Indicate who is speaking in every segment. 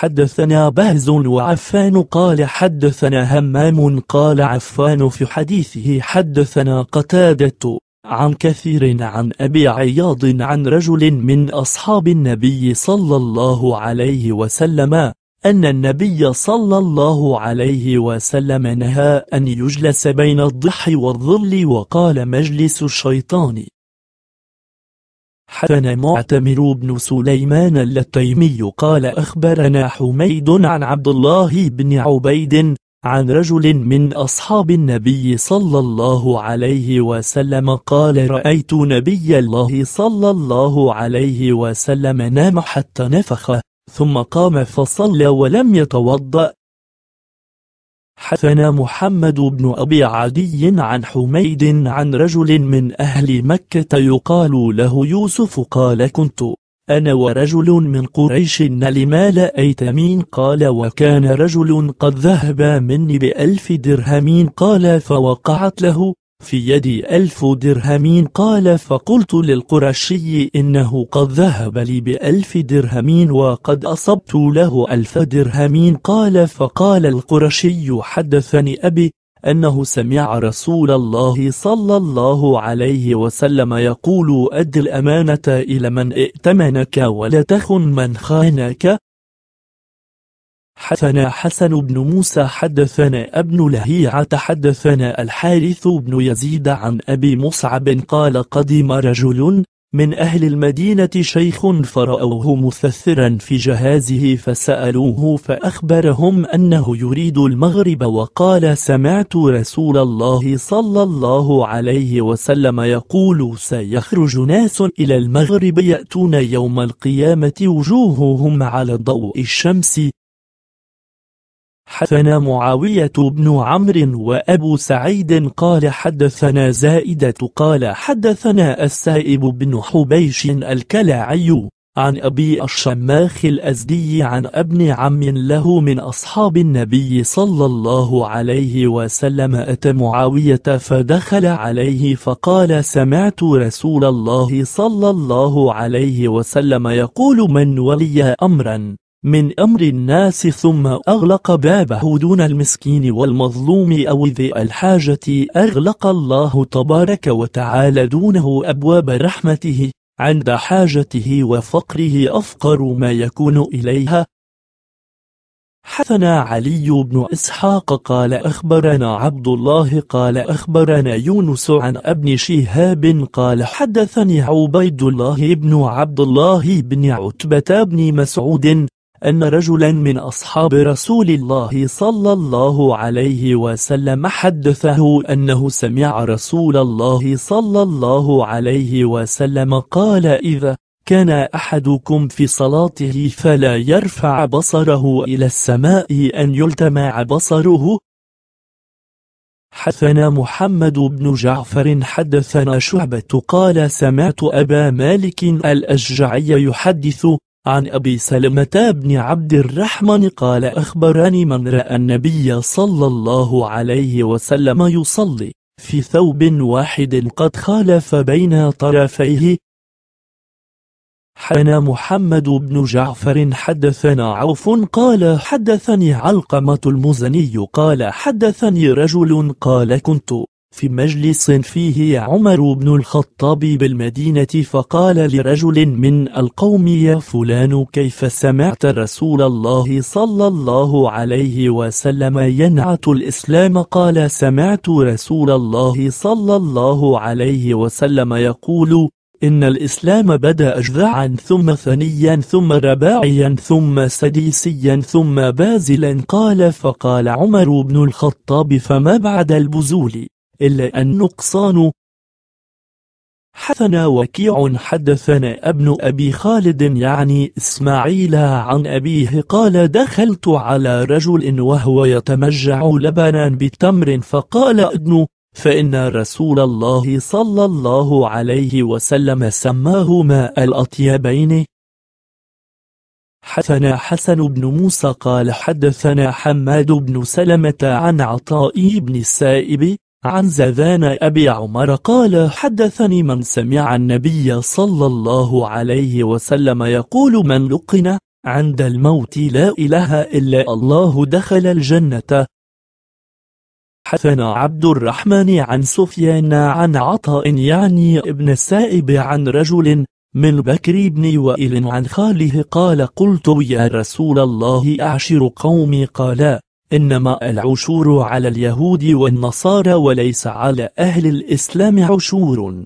Speaker 1: حدثنا بهز وعفان قال حدثنا همام قال عفان في حديثه حدثنا قتادة عن كثير عن أبي عياض عن رجل من أصحاب النبي صلى الله عليه وسلم أن النبي صلى الله عليه وسلم نهى أن يجلس بين الضح والظل وقال مجلس الشيطان. حدثنا معتمر بن سليمان اللتيمي. قال أخبرنا حميد عن عبد الله بن عبيد عن رجل من أصحاب النبي صلى الله عليه وسلم. قال رأيت نبي الله صلى الله عليه وسلم نام حتى نفخ ثم قام فصلى ولم يتوضأ. حثنا محمد بن أبي عدي عن حميد عن رجل من أهل مكة يقال له يوسف قال كنت أنا ورجل من قريش نلمال أيتمين قال وكان رجل قد ذهب مني بألف درهمين قال فوقعت له في يدي ألف درهمين قال فقلت للقرشي إنه قد ذهب لي بألف درهمين وقد أصبت له ألف درهمين قال فقال القرشي حدثني أبي أنه سمع رسول الله صلى الله عليه وسلم يقول أد الأمانة إلى من ائتمنك ولا تخن من خانك. حدثنا حسن بن موسى حدثنا ابن لهيعة حدثنا الحارث بن يزيد عن أبي مصعب قال قدم رجل من أهل المدينة شيخ فرأوه مثثرا في جهازه فسألوه فأخبرهم أنه يريد المغرب وقال سمعت رسول الله صلى الله عليه وسلم يقول سيخرج ناس إلى المغرب يأتون يوم القيامة وجوههم على ضوء الشمس حدثنا معاوية بن عمرو وأبو سعيد قال حدثنا زائدة قال حدثنا السائب بن حبيش الكلاعي عن أبي الشماخ الأزدي عن ابن عم له من أصحاب النبي صلى الله عليه وسلم أتى معاوية فدخل عليه فقال سمعت رسول الله صلى الله عليه وسلم يقول من ولي أمرا؟ من أمر الناس ثم أغلق بابه دون المسكين والمظلوم أو ذي الحاجة أغلق الله تبارك وتعالى دونه أبواب رحمته عند حاجته وفقره أفقر ما يكون إليها. حثنا علي بن إسحاق قال أخبرنا عبد الله قال أخبرنا يونس عن أبن شهاب قال حدثني عبيد الله بن عبد الله بن عتبة بن مسعود أن رجلا من أصحاب رسول الله صلى الله عليه وسلم حدثه أنه سمع رسول الله صلى الله عليه وسلم قال إذا كان أحدكم في صلاته فلا يرفع بصره إلى السماء أن يلتمع بصره. حثنا محمد بن جعفر حدثنا شعبة قال سمعت أبا مالك الأشجعي يحدث عن أبي سلمة بن عبد الرحمن قال أخبرني من رأى النبي صلى الله عليه وسلم يصلي في ثوب واحد قد خالف بين طرفيه. حنا محمد بن جعفر حدثنا عوف قال حدثني علقمة المزني قال حدثني رجل قال كنت في مجلس فيه عمر بن الخطاب بالمدينة فقال لرجل من القوم يا فلان كيف سمعت رسول الله صلى الله عليه وسلم ينعت الإسلام قال سمعت رسول الله صلى الله عليه وسلم يقول إن الإسلام بدأ أجذعا ثم ثنيا ثم رباعيا ثم سديسيا ثم بازلا. قال فقال عمر بن الخطاب فما بعد البزول إلا النقصان. حثنا وكيع حدثنا ابن أبي خالد يعني إسماعيل عن أبيه قال دخلت على رجل وهو يتمجع لبنا بتمر فقال ابن فإن رسول الله صلى الله عليه وسلم سماه ماء الأطيبين. حثنا حسن بن موسى قال حدثنا حماد بن سلمة عن عطاء بن السائب عن زذان أبي عمر قال حدثني من سمع النبي صلى الله عليه وسلم يقول من لقن عند الموت لا إله إلا الله دخل الجنة حدثنا عبد الرحمن عن سفيان عن عطاء يعني ابن السائب عن رجل من بكر بن وائل عن خاله قال قلت يا رسول الله أعشر قومي قال إنما العشور على اليهود والنصارى وليس على أهل الإسلام عشور.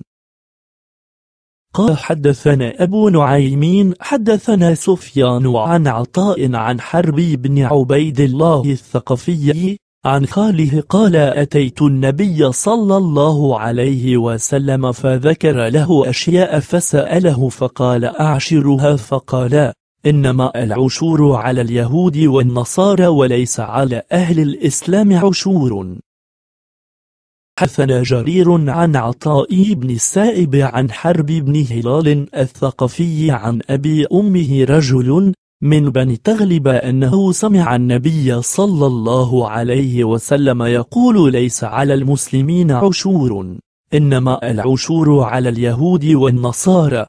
Speaker 1: قال حدثنا أبو نعيمين حدثنا سفيان عن عطاء عن حرب بن عبيد الله الثقفي عن خاله قال أتيت النبي صلى الله عليه وسلم فذكر له أشياء فسأله فقال أعشرها؟ فقال إنما العشور على اليهود والنصارى وليس على أهل الإسلام عشور. حثنا جرير عن عطاء بن السائب عن حرب بن هلال الثقفي عن أبي أمه رجل من بني تغلب أنه سمع النبي صلى الله عليه وسلم يقول ليس على المسلمين عشور إنما العشور على اليهود والنصارى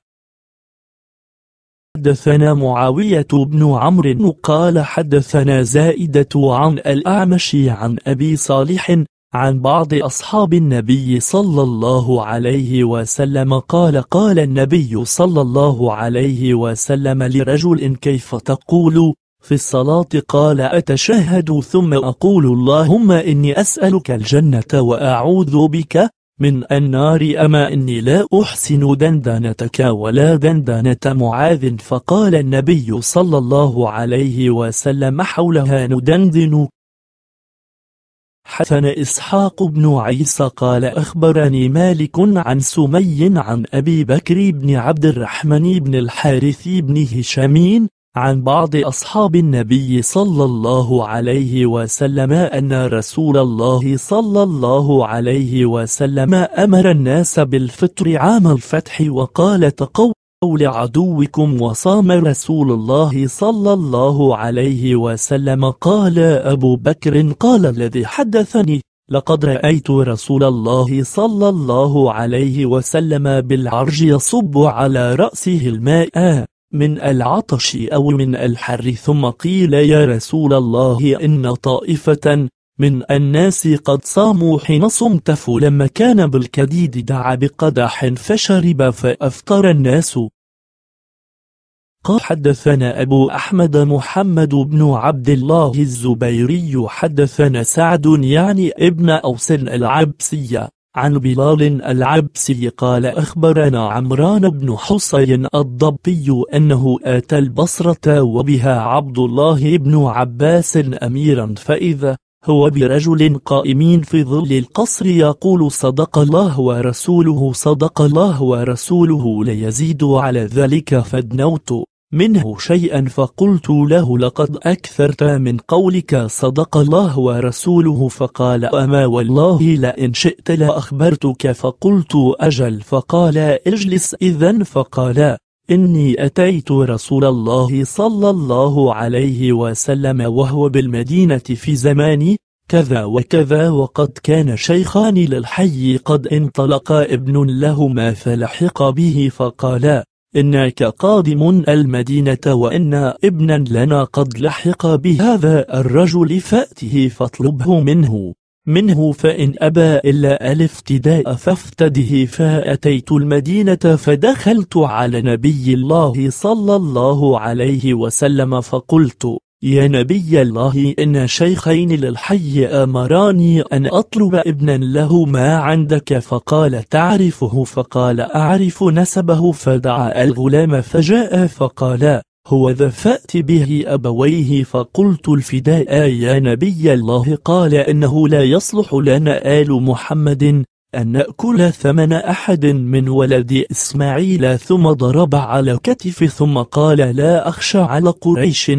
Speaker 1: حدثنا معاوية بن عمرو قال حدثنا زائدة عن الأعمش عن أبي صالح عن بعض أصحاب النبي صلى الله عليه وسلم قال قال النبي صلى الله عليه وسلم لرجل كيف تقول في الصلاة؟ قال أتشهد ثم أقول اللهم إني أسألك الجنة وأعوذ بك من النار أما إني لا أحسن دندنتك ولا دندنة معاذ؟ فقال النبي صلى الله عليه وسلم حولها ندندن. حسن إسحاق بن عيسى قال أخبرني مالك عن سمي عن أبي بكر بن عبد الرحمن بن الحارث بن هشامين عن بعض أصحاب النبي صلى الله عليه وسلم أن رسول الله صلى الله عليه وسلم أمر الناس بالفطر عام الفتح وقال تقوى قول عدوكم وصام رسول الله صلى الله عليه وسلم قال أبو بكر قال الذي حدثني لقد رأيت رسول الله صلى الله عليه وسلم بالعرج يصب على رأسه الماء من العطش أو من الحر ثم قيل يا رسول الله إن طائفة من الناس قد صاموا حين صمت فلما كان بالكديد دعا بقدح فشرب فأفطر الناس. قال حدثنا أبو أحمد محمد بن عبد الله الزبيري حدثنا سعد يعني ابن أوس العبسية عن بلال العبسي قال أخبرنا عمران بن حصين الضبي أنه آتى البصرة وبها عبد الله بن عباس أميرا فإذا هو برجل قائمين في ظل القصر يقول صدق الله ورسوله صدق الله ورسوله ليزيد على ذلك فدنوت منه شيئا فقلت له لقد أكثرت من قولك صدق الله ورسوله فقال أما والله لئن شئت لأخبرتك فقلت أجل فقال اجلس إذا فقال إني أتيت رسول الله صلى الله عليه وسلم وهو بالمدينة في زماني كذا وكذا وقد كان شيخان للحي قد انطلق ابن لهما فلحق به فقالا إنك قادم المدينة وإن ابنا لنا قد لحق بهذا الرجل فأته فاطلبه منه. منه فإن أبى إلا الافتداء فافتده فأتيت المدينة فدخلت على نبي الله صلى الله عليه وسلم فقلت يا نبي الله إن شيخين للحي آمراني أن أطلب ابنا له ما عندك فقال تعرفه فقال أعرف نسبه فدعا الغلام فجاء فقال هو ذا فأت به أبويه فقلت الفداء يا نبي الله قال إنه لا يصلح لنا آل محمد أن نأكل ثمن أحد من ولد إسماعيل ثم ضرب على كتف ثم قال لا أخشى على قريش.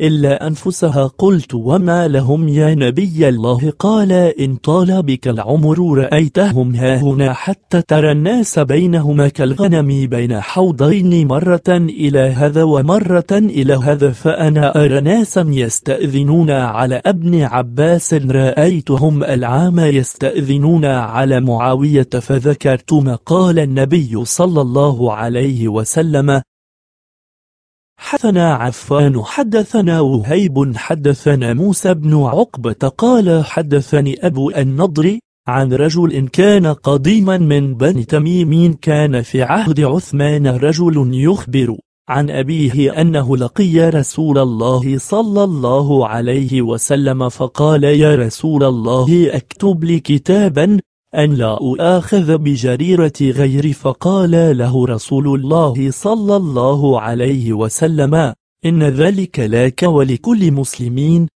Speaker 1: إلا أنفسها قلت وما لهم يا نبي الله؟ قال إن طال بك العمر رأيتهم هاهنا حتى ترى الناس بينهما كالغنم بين حوضين مرة إلى هذا ومرة إلى هذا فأنا أرى ناسا يستأذنون على ابن عباس رأيتهم العام يستأذنون على معاوية فذكرت ما قال النبي صلى الله عليه وسلم حدثنا عفان حدثنا وهيب حدثنا موسى بن عقبة قال حدثني أبو النضر عن رجل كان قديما من بني تميم كان في عهد عثمان رجل يخبر عن أبيه أنه لقي رسول الله صلى الله عليه وسلم فقال يا رسول الله اكتب لي كتابا أن لا أؤاخذ بجريرة غيري فقال له رسول الله صلى الله عليه وسلم إن ذلك لك ولكل مسلمين.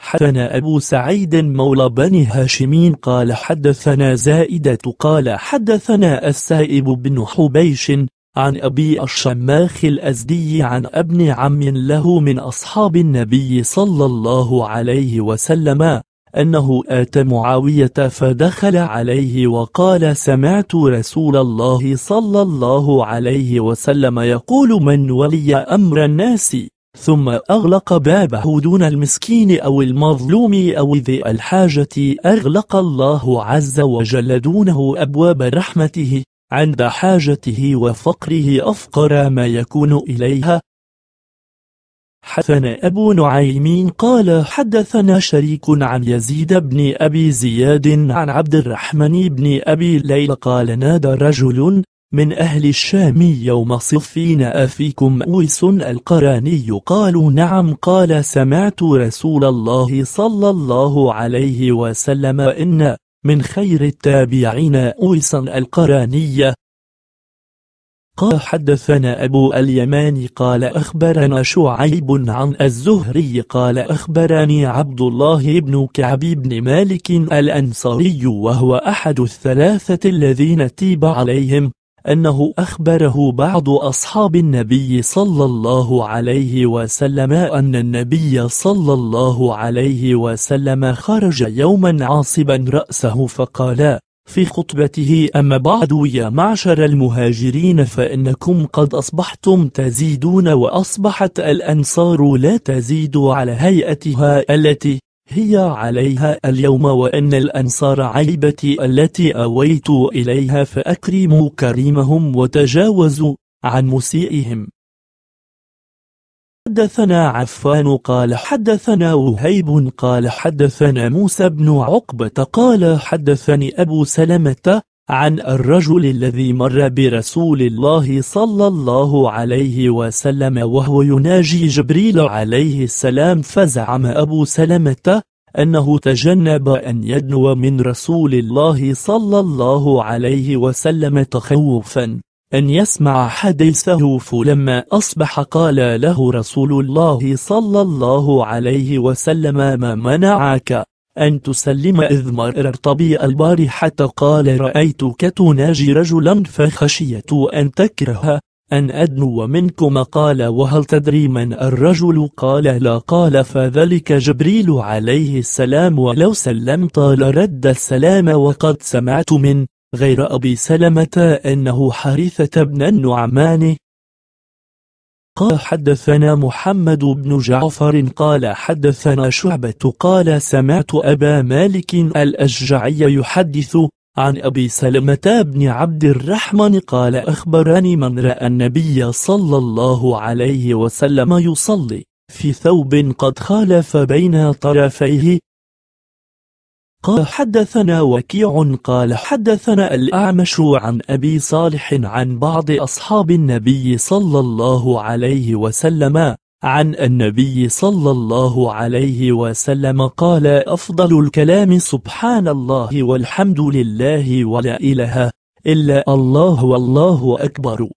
Speaker 1: حدثنا أبو سعيد مولى بني هاشمين قال حدثنا زائدة قال حدثنا السائب بن حبيش عن أبي الشماخ الأزدي عن ابن عم له من أصحاب النبي صلى الله عليه وسلم. أنه آتى معاوية فدخل عليه وقال سمعت رسول الله صلى الله عليه وسلم يقول من ولي أمر الناس؟ ثم أغلق بابه دون المسكين أو المظلوم أو ذي الحاجة أغلق الله عز وجل دونه أبواب رحمته عند حاجته وفقره أفقر ما يكون إليها. حدثنا أبو نعيم قال حدثنا شريك عن يزيد بن أبي زياد عن عبد الرحمن بن أبي ليلى قال نادى رجل من أهل الشام يوم صفين أفيكم أويس القراني قالوا نعم قال سمعت رسول الله صلى الله عليه وسلم إن من خير التابعين أويس القراني قال حدثنا أبو اليمان قال أخبرنا شعيب عن الزهري قال أخبرني عبد الله بن كعب بن مالك الأنصاري وهو أحد الثلاثة الذين تيب عليهم أنه أخبره بعض أصحاب النبي صلى الله عليه وسلم أن النبي صلى الله عليه وسلم خرج يوما عاصبا رأسه فقال في خطبته أما بعد يا معشر المهاجرين فإنكم قد أصبحتم تزيدون وأصبحت الأنصار لا تزيد على هيئتها التي هي عليها اليوم وأن الأنصار عيبتي التي أويت إليها فأكرموا كريمهم وتجاوزوا عن مسيئهم. حدثنا عفان قال حدثنا وهيب قال حدثنا موسى بن عقبة قال حدثني أبو سلمة عن الرجل الذي مر برسول الله صلى الله عليه وسلم وهو يناجي جبريل عليه السلام فزعم أبو سلمة أنه تجنب أن يدنو من رسول الله صلى الله عليه وسلم تخوفا. أن يسمع حديثه فلما أصبح قال له رسول الله صلى الله عليه وسلم ما منعك أن تسلم إذ مررت بي البارحة قال رأيتك تناجي رجلا فخشيت أن تكره أن أدنو منكم؟ قال وهل تدري من الرجل؟ قال لا. قال فذلك جبريل عليه السلام ولو سلمت لرد السلام وقد سمعت من غير أبي سلمة أنه حارثة بن النعمان. قال حدثنا محمد بن جعفر قال حدثنا شعبة قال سمعت أبا مالك الأشجعي يحدث عن أبي سلمة بن عبد الرحمن قال أخبرني من رأى النبي صلى الله عليه وسلم يصلي في ثوب قد خالف بين طرفيه قال حدثنا وكيع قال حدثنا الأعمش عن أبي صالح عن بعض أصحاب النبي صلى الله عليه وسلم عن النبي صلى الله عليه وسلم قال أفضل الكلام سبحان الله والحمد لله ولا إله إلا الله والله أكبر.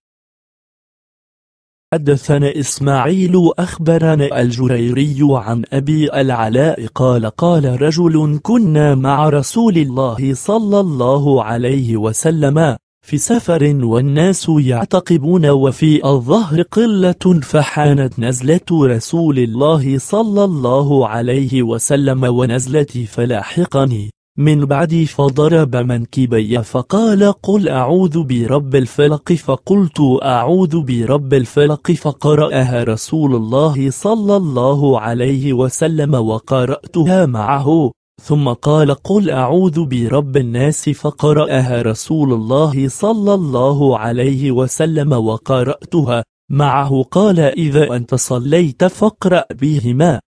Speaker 1: حدثنا إسماعيل أخبرنا الجريري عن أبي العلاء قال قال رجل كنا مع رسول الله صلى الله عليه وسلم في سفر والناس يعتقبون وفي الظهر قلة فحانت نزلة رسول الله صلى الله عليه وسلم ونزلتي فلاحقني. من بعد فضرب منكبي فقال قل أعوذ برب الفلق فقلت أعوذ برب الفلق فقرأها رسول الله صلى الله عليه وسلم وقرأتها معه ثم قال قل أعوذ برب الناس فقرأها رسول الله صلى الله عليه وسلم وقرأتها معه قال إذا أنت صليت فاقرأ بهما.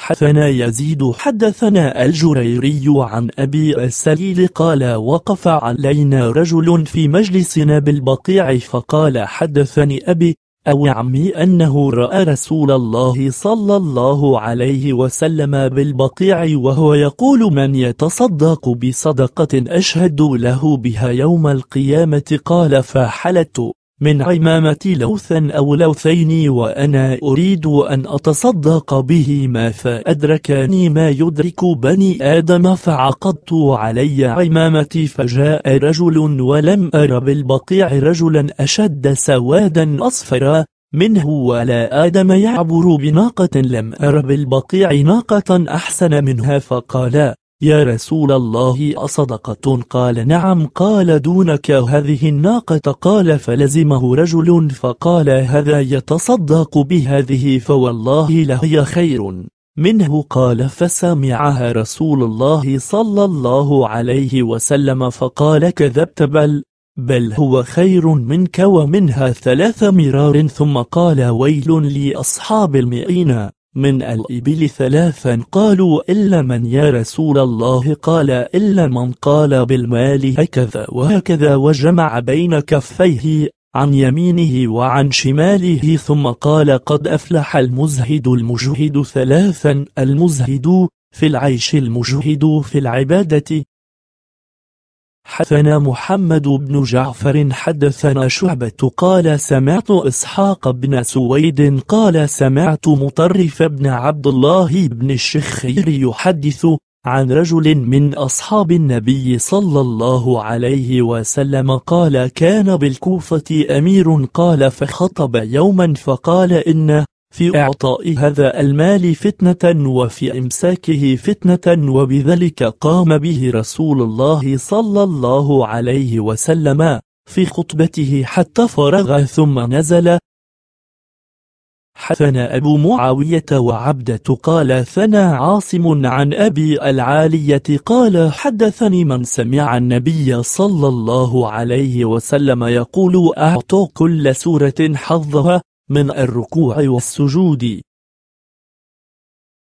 Speaker 1: حدثنا يزيد حدثنا الجريري عن أبي السليل قال وقف علينا رجل في مجلسنا بالبقيع فقال حدثني أبي أو عمي أنه رأى رسول الله صلى الله عليه وسلم بالبقيع وهو يقول من يتصدق بصدقة أشهد له بها يوم القيامة قال فحلت من عمامة لوثا أو لوثين وأنا أريد أن أتصدق بهما فأدركني ما يدرك بني آدم فعقدت علي عمامتي فجاء رجل ولم أر بالبقيع رجلا أشد سوادا أصفرا منه ولا آدم يعبر بناقة لم أر بالبقيع ناقة أحسن منها فقالا يا رسول الله أصدقة. قال نعم. قال دونك هذه الناقة. قال فلزمه رجل. فقال هذا يتصدق بهذه فوالله لهي خير. منه قال فسمعها رسول الله صلى الله عليه وسلم. فقال كذبت. بل بل هو خير منك ومنها ثلاث مرار. ثم قال ويل لأصحاب المئين من الإبل ثلاثا قالوا إلا من يا رسول الله؟ قال إلا من قال بالمال هكذا وهكذا وجمع بين كفيه عن يمينه وعن شماله ثم قال قد أفلح المزهد المجهد ثلاثا المزهد في العيش المجهد في العبادة حدثنا محمد بن جعفر حدثنا شعبة قال سمعت إسحاق بن سويد قال سمعت مطرف بن عبد الله بن الشخير يحدث عن رجل من أصحاب النبي صلى الله عليه وسلم قال كان بالكوفة أمير قال فخطب يوما فقال إن في إعطاء هذا المال فتنة وفي إمساكه فتنة وبذلك قام به رسول الله صلى الله عليه وسلم في خطبته حتى فرغ ثم نزل. حثنا أبو معاوية وعبدة قال ثنا عاصم عن أبي العالية قال حدثني من سمع النبي صلى الله عليه وسلم يقول أعطوا كل سورة حظها من الركوع والسجود.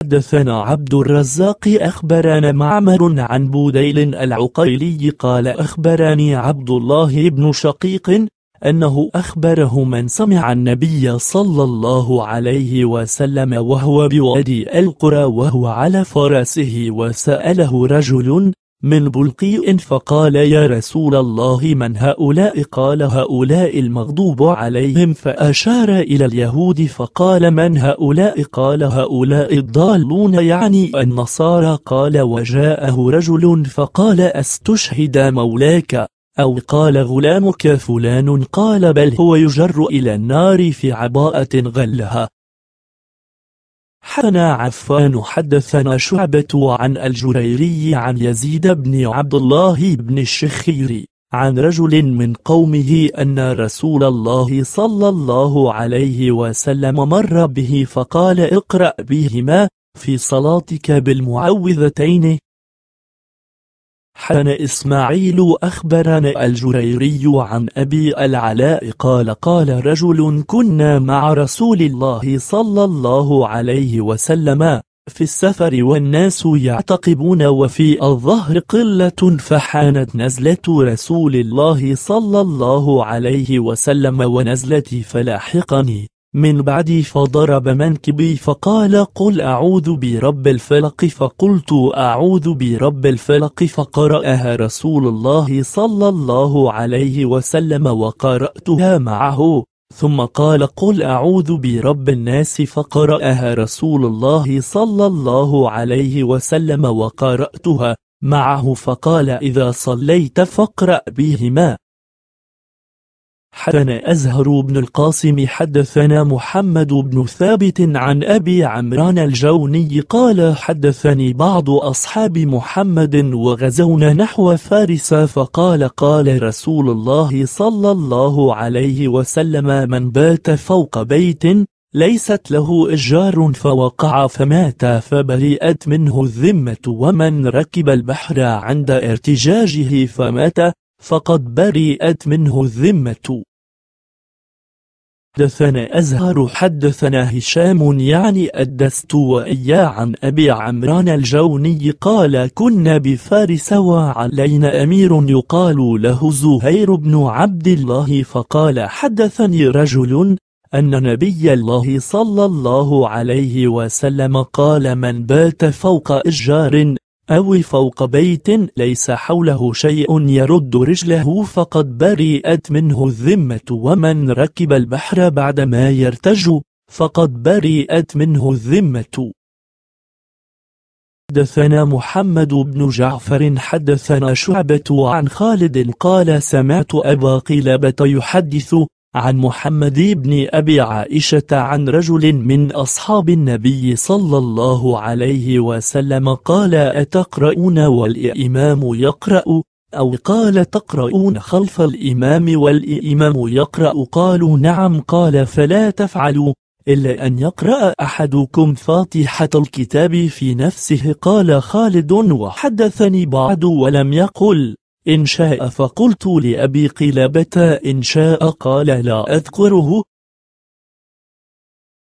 Speaker 1: حدثنا عبد الرزاق أخبرنا معمر عن بوديل العقيلي قال أخبرني عبد الله بن شقيق أنه أخبره من سمع النبي صلى الله عليه وسلم وهو بوادي القرى وهو على فرسه وسأله رجل من بلقيء فقال يا رسول الله من هؤلاء قال هؤلاء المغضوب عليهم فأشار إلى اليهود فقال من هؤلاء قال هؤلاء الضالون يعني النصارى قال وجاءه رجل فقال أستشهد مولاك أو قال غلامك فلان قال بل هو يجر إلى النار في عباءة غلها حنا عفان حدثنا شعبة عن الجريري عن يزيد بن عبد الله بن الشخير عن رجل من قومه أن رسول الله صلى الله عليه وسلم مر به فقال اقرأ بهما في صلاتك بالمعوذتين حان إسماعيل أخبرنا الجريري عن أبي العلاء قال قال رجل كنا مع رسول الله صلى الله عليه وسلم في السفر والناس يعتقبون وفي الظهر قلة فحانت نزلة رسول الله صلى الله عليه وسلم ونزلتي فلاحقني. من بعد فضرب منكبي فقال قل أعوذ برب الفلق فقلت أعوذ برب الفلق فقرأها رسول الله صلى الله عليه وسلم وقرأتها معه. ثم قال قل أعوذ برب الناس فقرأها رسول الله صلى الله عليه وسلم وقرأتها معه. فقال إذا صليت فاقرأ بهما. حدثنا أزهر بن القاسم حدثنا محمد بن ثابت عن أبي عمران الجوني قال حدثني بعض أصحاب محمد وغزونا نحو فارس فقال قال رسول الله صلى الله عليه وسلم من بات فوق بيت ليست له إجار فوقع فمات فبرئت منه الذمة ومن ركب البحر عند ارتجاجه فمات فقد برئت منه الذمة. حدثنا أزهر حدثنا هشام يعني الدستوائي عن أبي عمران الجوني قال كنا بفارس وعلينا أمير يقال له زهير بن عبد الله فقال حدثني رجل أن نبي الله صلى الله عليه وسلم قال من بات فوق إشجار أو فوق بيت ليس حوله شيء يرد رجله فقد برئت منه الذمة ومن ركب البحر بعدما يرتج فقد برئت منه الذمة. حدثنا محمد بن جعفر حدثنا شعبة عن خالد قال سمعت أبا قلبة يحدث عن محمد بن أبي عائشة عن رجل من أصحاب النبي صلى الله عليه وسلم قال أتقرؤون والإمام يقرأ؟ أو قال تقرؤون خلف الإمام والإمام يقرأ؟ قالوا نعم. قال فلا تفعلوا إلا أن يقرأ أحدكم فاتحة الكتاب في نفسه. قال خالد وحدثني بعد ولم يقل. إن شاء فقلت لأبي قلبة إن شاء قال لا أذكره